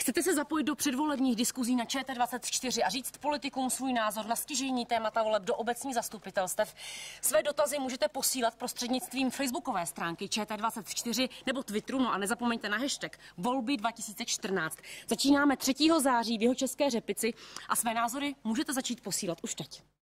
Chcete se zapojit do předvolebních diskuzí na ČT24 a říct politikům svůj názor na stěžení témata voleb do obecní zastupitelstev? Své dotazy můžete posílat prostřednictvím facebookové stránky ČT24 nebo Twitteru, no a nezapomeňte na hashtag volby 2014. Začínáme 3. září v jeho české řepici a své názory můžete začít posílat už teď.